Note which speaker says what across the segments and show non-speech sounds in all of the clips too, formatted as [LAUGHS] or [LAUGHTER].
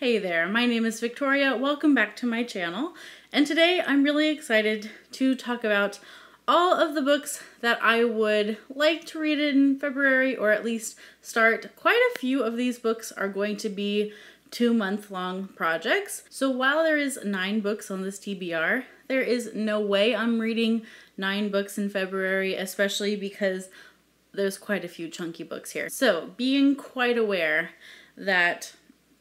Speaker 1: Hey there, my name is Victoria. Welcome back to my channel. And today I'm really excited to talk about all of the books that I would like to read in February or at least start. Quite a few of these books are going to be two month long projects. So while there is nine books on this TBR, there is no way I'm reading nine books in February, especially because there's quite a few chunky books here. So being quite aware that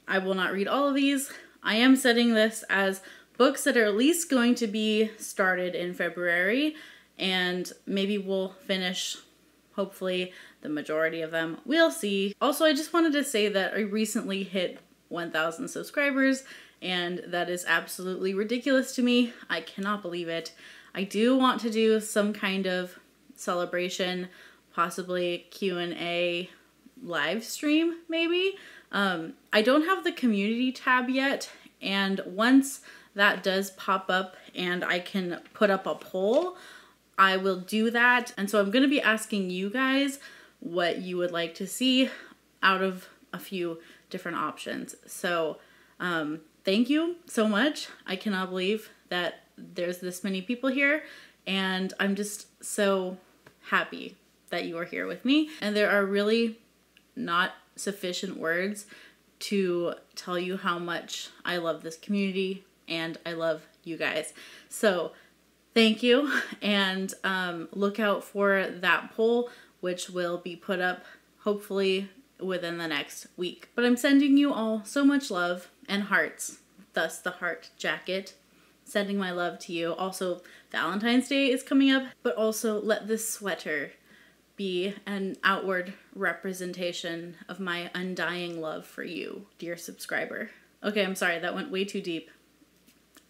Speaker 1: I will not read all of these. I am setting this as books that are at least going to be started in February and maybe we'll finish hopefully the majority of them. We'll see. Also, I just wanted to say that I recently hit 1,000 subscribers and that is absolutely ridiculous to me. I cannot believe it. I do want to do some kind of celebration, possibly Q&A live stream maybe um, I don't have the community tab yet, and once that does pop up and I can put up a poll, I will do that. And so I'm going to be asking you guys what you would like to see out of a few different options. So um, thank you so much. I cannot believe that there's this many people here, and I'm just so happy that you are here with me. And there are really not sufficient words to tell you how much I love this community and I love you guys. So thank you and um, look out for that poll which will be put up hopefully within the next week. But I'm sending you all so much love and hearts, thus the heart jacket. Sending my love to you. Also, Valentine's Day is coming up, but also let this sweater be an outward representation of my undying love for you, dear subscriber. Okay, I'm sorry, that went way too deep.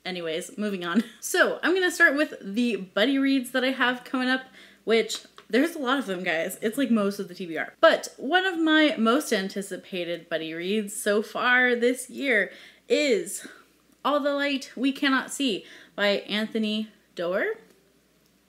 Speaker 1: Anyways, moving on. [LAUGHS] So, I'm gonna start with the buddy reads that I have coming up, which there's a lot of them, guys. It's like most of the TBR. But one of my most anticipated buddy reads so far this year is All the Light We Cannot See by Anthony Doerr.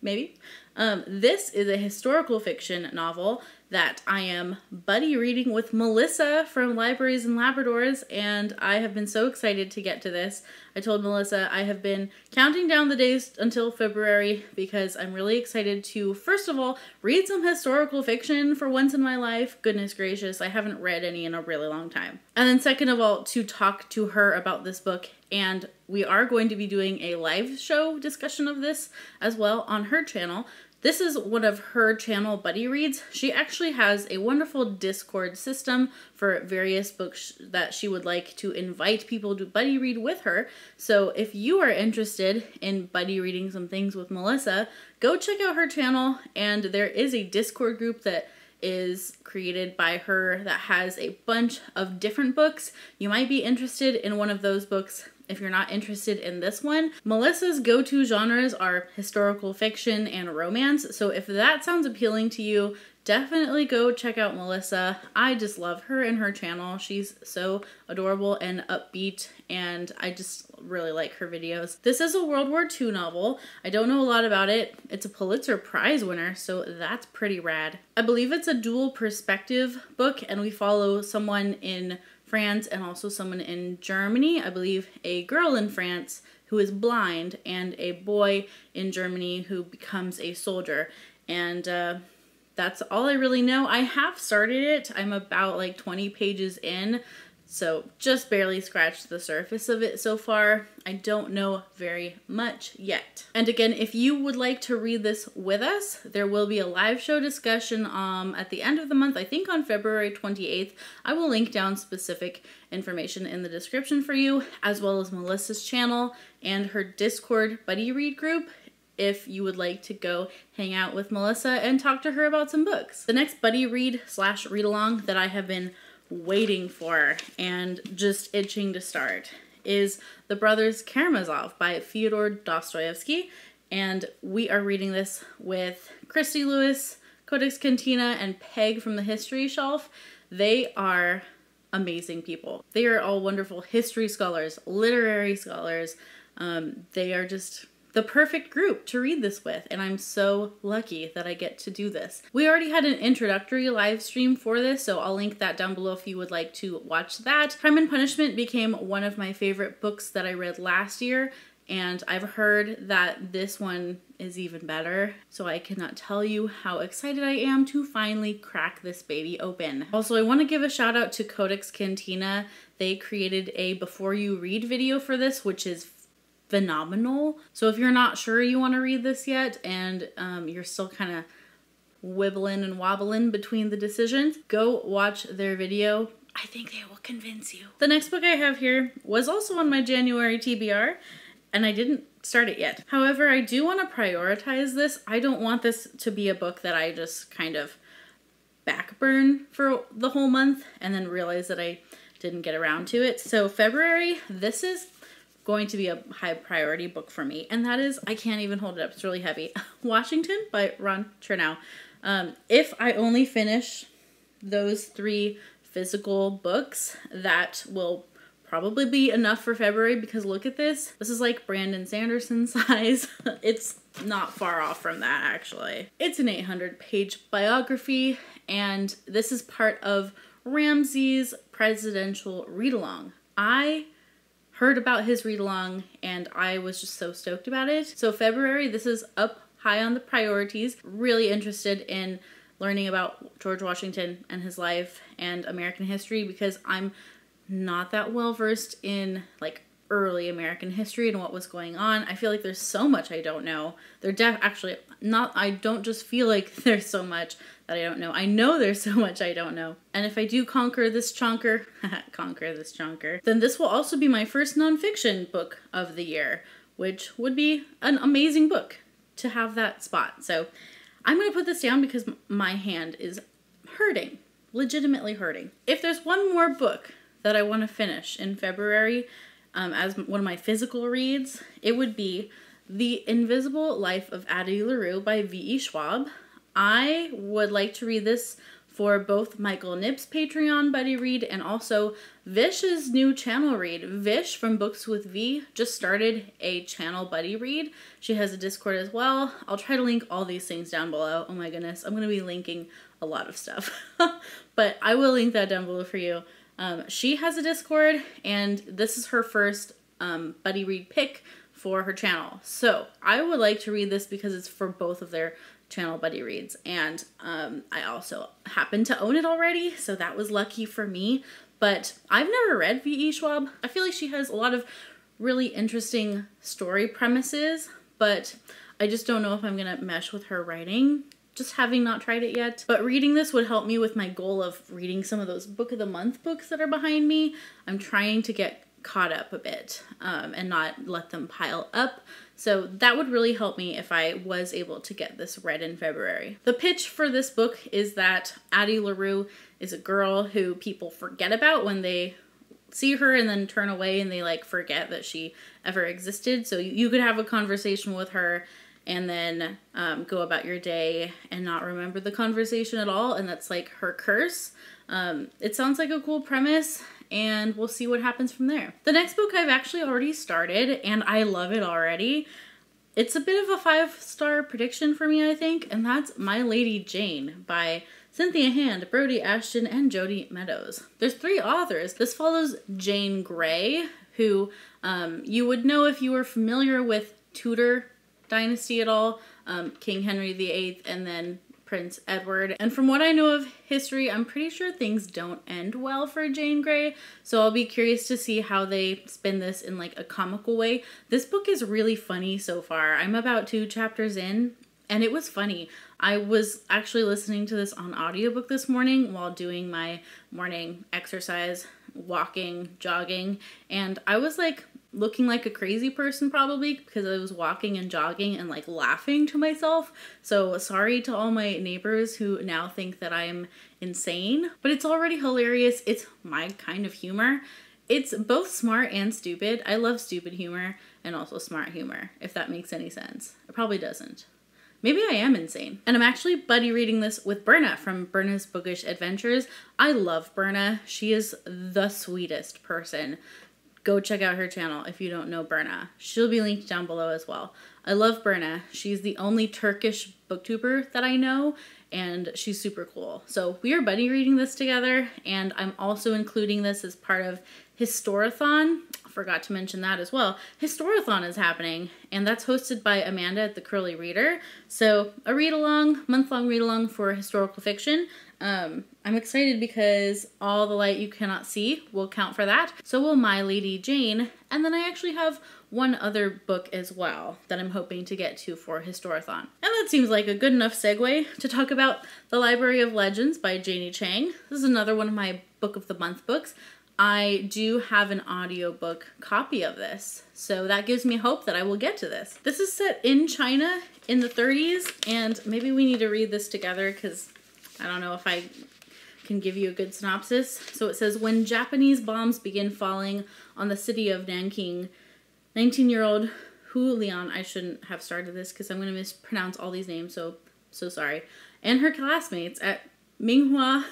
Speaker 1: Maybe. Um, this is a historical fiction novel that I am buddy reading with Melissa from Libraries and Labradors, and I have been so excited to get to this. I told Melissa I have been counting down the days until February because I'm really excited to, first of all, read some historical fiction for once in my life. Goodness gracious, I haven't read any in a really long time. And then, second of all, to talk to her about this book and we are going to be doing a live show discussion of this as well on her channel. This is one of her channel buddy reads. She actually has a wonderful Discord system for various books that she would like to invite people to buddy read with her. So if you are interested in buddy reading some things with Melissa, go check out her channel and there is a Discord group that is created by her that has a bunch of different books. You might be interested in one of those books if you're not interested in this one. Melissa's go-to genres are historical fiction and romance, so if that sounds appealing to you, definitely go check out Melissa. I just love her and her channel. She's so adorable and upbeat, and I just really like her videos. This is a World War II novel. I don't know a lot about it. It's a Pulitzer Prize winner, so that's pretty rad. I believe it's a dual perspective book, and we follow someone in France and also someone in Germany. I believe a girl in France who is blind and a boy in Germany who becomes a soldier. And uh, that's all I really know. I have started it. I'm about like 20 pages in, so just barely scratched the surface of it so far. I don't know very much yet. And again, if you would like to read this with us, there will be a live show discussion um, at the end of the month, I think on February 28th. I will link down specific information in the description for you, as well as Melissa's channel and her Discord buddy read group if you would like to go hang out with Melissa and talk to her about some books. The next buddy read slash read along that I have been waiting for and just itching to start is The Brothers Karamazov by Fyodor Dostoevsky. And we are reading this with Christy Luis, Codex Cantina, and Peg from the History Shelf. They are amazing people. They are all wonderful history scholars, literary scholars. Um, they are just the perfect group to read this with, and I'm so lucky that I get to do this. We already had an introductory live stream for this, so I'll link that down below if you would like to watch that. Crime and Punishment became one of my favorite books that I read last year, and I've heard that this one is even better. So I cannot tell you how excited I am to finally crack this baby open. Also, I want to give a shout out to Codex Cantina. They created a before you read video for this, which is phenomenal. So if you're not sure you want to read this yet and um, you're still kind of wibbling and wobbling between the decisions, go watch their video. I think they will convince you. The next book I have here was also on my January TBR, and I didn't start it yet. However, I do want to prioritize this. I don't want this to be a book that I just kind of backburn for the whole month and then realize that I didn't get around to it. So February, this is going to be a high priority book for me, and that is I can't even hold it up. It's really heavy. [LAUGHS] Washington by Ron Chernow. Um, if I only finish those three physical books, that will probably be enough for February because look at this. This is like Brandon Sanderson [LAUGHS] size. it's not far off from that actually. It's an 800 page biography and this is part of Ramsey's presidential read along. I heard about his read along and I was just so stoked about it. So February, this is up high on the priorities. Really interested in learning about George Washington and his life and American history because I'm not that well versed in like early American history and what was going on. I feel like there's so much I don't know. There def actually not I don't just feel like [LAUGHS] there's so much that I don't know. I know there's [LAUGHS] so much I don't know. And if I do conquer this chonker, [LAUGHS] conquer this chonker, then this will also be my first nonfiction book of the year, which would be an amazing book to have that spot. So I'm going to put this down because my hand is hurting, legitimately hurting. If there's one more book that I want to finish in February um, as one of my physical reads, it would be The Invisible Life of Addie LaRue by V.E. Schwab. I would like to read this for both Michael Knipp's Patreon buddy read and also Vish's new channel read. Vish from Books with V just started a channel buddy read. She has a Discord as well. I'll try to link all these things down below. Oh my goodness, I'm going to be linking a lot of stuff. [LAUGHS] but I will link that down below for you. Um, she has a Discord, and this is her first um, buddy read pick for her channel. So I would like to read this because it's for both of their channel buddy reads, and um, I also happen to own it already, so that was lucky for me. But I've never read V.E. Schwab. I feel like she has a lot of really interesting story premises, but I just don't know if I'm gonna mesh with her writing just having not tried it yet. But reading this would help me with my goal of reading some of those book of the month books that are behind me. I'm trying to get caught up a bit um, and not let them pile up. So that would really help me if I was able to get this read in February. The pitch for this book is that Addie LaRue is a girl who people forget about when they see her and then turn away and they like forget that she ever existed. So you could have a conversation with her and then um, go about your day and not remember the conversation at all. And that's like her curse. Um, it sounds like a cool premise, and we'll see what happens from there. The next book I've actually already started, and I love it already. It's a bit of a five star prediction for me, I think, and that's My Lady Jane by Cynthia Hand, Brodi Ashton, and Jodi Meadows. There's three authors. This follows Jane Grey, who um, you would know if you were familiar with Tudor dynasty at all, um, King Henry VIII, and then Prince Edward. And from what I know of history, I'm pretty sure things don't end well for Jane Grey. So I'll be curious to see how they spin this in like a comical way. This book is really funny so far. I'm about two chapters in and it was funny. I was actually listening to this on audiobook this morning while doing my morning exercise, walking, jogging, and I was like looking like a crazy person probably because I was walking and jogging and like laughing to myself. So sorry to all my neighbors who now think that I'm insane, but it's already hilarious. It's my kind of humor. It's both smart and stupid. I love stupid humor and also smart humor, if that makes any sense. It probably doesn't. Maybe I am insane. And I'm actually buddy reading this with Berna from Berna's Bookish Adventures. I love Berna. She is the sweetest person go check out her channel if you don't know Berna. She'll be linked down below as well. I love Berna. She's the only Turkish booktuber that I know, and she's super cool. So we are buddy reading this together, and I'm also including this as part of Historathon. Forgot to mention that as well. Historathon is happening, and that's hosted by Amanda at the Curly Reader. So a read along, month long read along for historical fiction. Um, I'm excited because All the Light You Cannot See will count for that. So will My Lady Jane. And then I actually have one other book as well that I'm hoping to get to for Historathon. And that seems like a good enough segue to talk about The Library of Legends by Janie Chang. This is another one of my Book of the Month books. I do have an audiobook copy of this, so that gives me hope that I will get to this. This is set in China in the 30s, and maybe we need to read this together because I don't know if I can give you a good synopsis. So it says When Japanese bombs begin falling on the city of Nanking, 19 year old Hu Lian, I shouldn't have started this because I'm going to mispronounce all these names, so so sorry, and her classmates at Minghua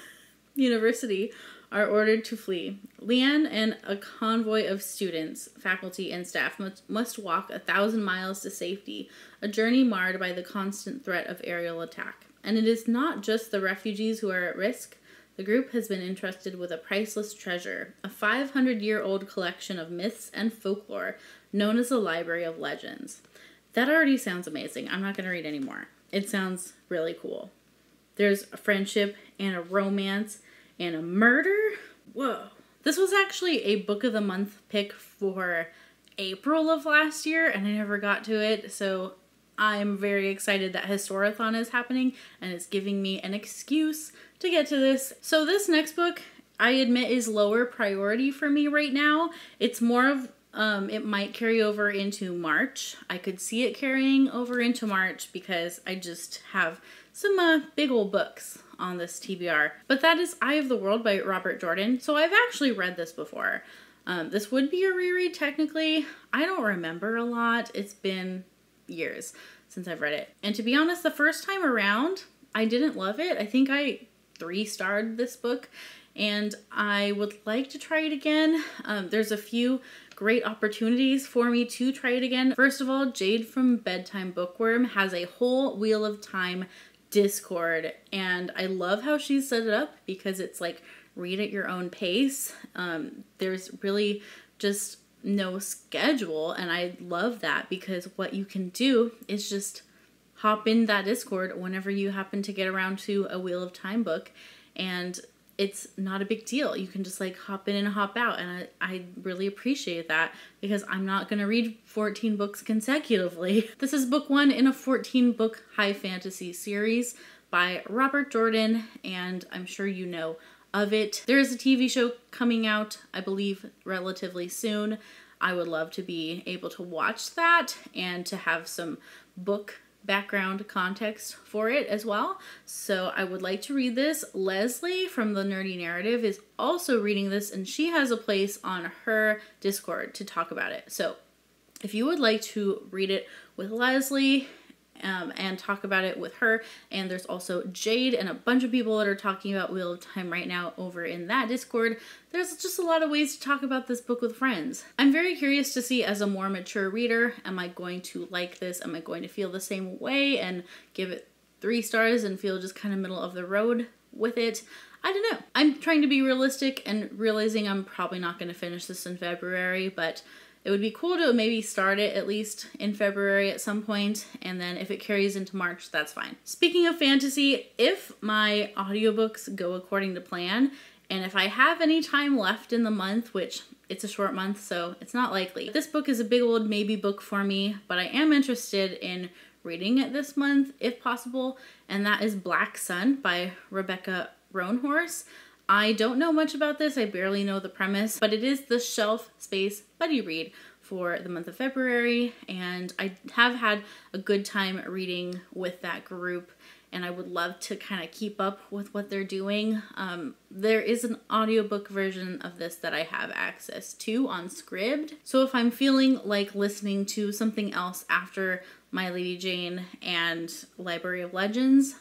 Speaker 1: University are ordered to flee. Lian and a convoy of students, faculty, and staff must, must walk a thousand miles to safety, a journey marred by the constant threat of aerial attack. And it is not just the refugees who are at risk. The group has been entrusted with a priceless treasure, a 500 year old collection of myths and folklore known as the Library of Legends. That already sounds amazing. I'm not going to read anymore. It sounds really cool. There's a friendship and a romance and a murder. Whoa. This was actually a book of the month pick for April of last year, and I never got to it. So I'm very excited that Historathon is happening and it's giving me an excuse to get to this. So, this next book, I admit, is lower priority for me right now. It's more of um, it might carry over into March. I could see it carrying over into March because I just have some uh, big old books on this TBR. But that is Eye of the World by Robert Jordan. So I've actually read this before. Um, this would be a reread technically. I don't remember a lot. It's been years since I've read it. And to be honest, the first time around, I didn't love it. I think I three starred this book and I would like to try it again. Um, there's a few great opportunities for me to try it again. First of all, Jade from Bedtime Bookworm has a whole Wheel of Time Discord, and I love how she's set it up because it's like read at your own pace. Um, there's really just no schedule, and I love that because what you can do is just hop in that Discord whenever you happen to get around to a Wheel of Time book, and it's not a big deal. You can just like hop in and hop out. And I, I really appreciate that because I'm not going to read 14 books consecutively. [LAUGHS] This is book one in a 14 book high fantasy series by Robert Jordan, and I'm sure you know of it. There is a TV show coming out, I believe, relatively soon. I would love to be able to watch that and to have some book background context for it as well. So I would like to read this. Leslie from the Nerdy Narrative is also reading this and she has a place on her Discord to talk about it. So if you would like to read it with Leslie um, and talk about it with her. And there's also Jade and a bunch of people that are talking about Wheel of Time right now over in that Discord. There's just a lot of ways to talk about this book with friends. I'm very curious to see as a more mature reader, am I going to like this? Am I going to feel the same way and give it three stars and feel just kind of middle of the road with it? I don't know. I'm trying to be realistic and realizing I'm probably not going to finish this in February, but it would be cool to maybe start it at least in February at some point, and then if it carries into March, that's fine. Speaking of fantasy, if my audiobooks go according to plan, and if I have any time left in the month, which it's a short month, so it's not likely. This book is a big old maybe book for me, but I am interested in reading it this month if possible, and that is Black Sun by Rebecca Roanhorse. I don't know much about this, I barely know the premise, but it is the shelf space buddy read for the month of February, and I have had a good time reading with that group and I would love to kind of keep up with what they're doing. Um, there is an audiobook version of this that I have access to on Scribd. So if I'm feeling like listening to something else after My Lady Jane and Library of Legends,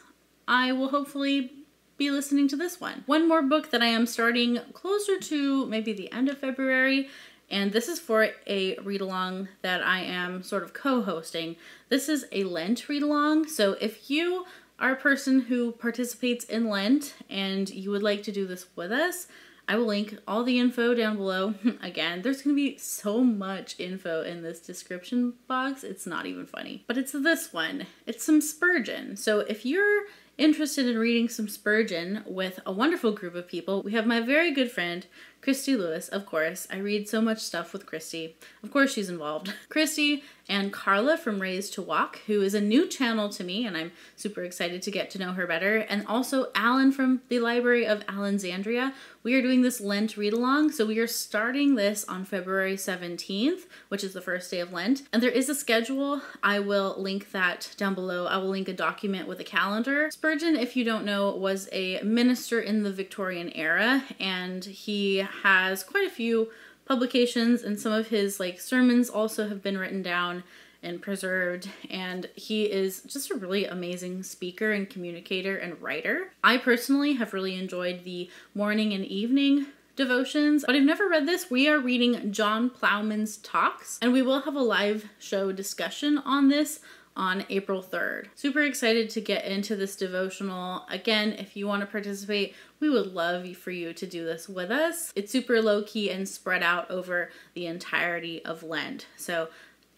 Speaker 1: I will hopefully be listening to this one. One more book that I am starting closer to maybe the end of February, and this is for a read along that I am sort of co hosting. This is a Lent read along, so if you are a person who participates in Lent and you would like to do this with us, I will link all the info down below. [LAUGHS] Again, there's going to be so much info in this description box, it's not even funny. But it's this one. It's some Spurgeon. So if you're interested in reading some Spurgeon with a wonderful group of people, we have my very good friend Christy Luis, of course. I read so much stuff with Christy. Of course, she's involved. [LAUGHS] Christy and Carla from Raised to Walk, who is a new channel to me, and I'm super excited to get to know her better. And also Alan from the Library of Alexandria. We are doing this Lent read along, so we are starting this on February 17th, which is the first day of Lent. And there is a schedule. I will link that down below. I will link a document with a calendar. Spurgeon, if you don't know, was a minister in the Victorian era, and he has quite a few publications and some of his like sermons also have been written down and preserved and he is just a really amazing speaker and communicator and writer. I personally have really enjoyed the morning and evening devotions, but I've never read this. We are reading John Ploughman's Talks, and we will have a live show discussion on this on April 3rd. Super excited to get into this devotional. Again, if you want to participate, we would love for you to do this with us. It's super low key and spread out over the entirety of Lent. So,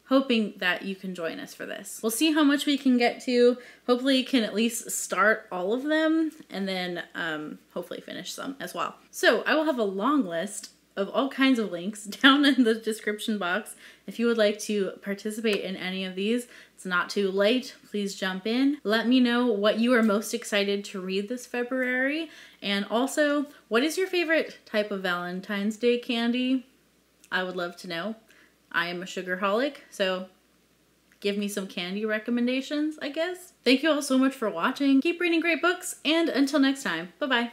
Speaker 1: hoping that you can join us for this. We'll see how much we can get to. Hopefully, can at least start all of them and then um, hopefully finish some as well. So, I will have a long list of all kinds of links [LAUGHS] down in the description box. If you would like to participate in any of these, it's not too late. Please jump in. Let me know what you are most excited to read this February. And also, what is your favorite type of Valentine's Day candy? I would love to know. I am a sugarholic, so give me some candy recommendations, I guess. Thank you all so much for watching. Keep reading great books, and until next time, bye bye.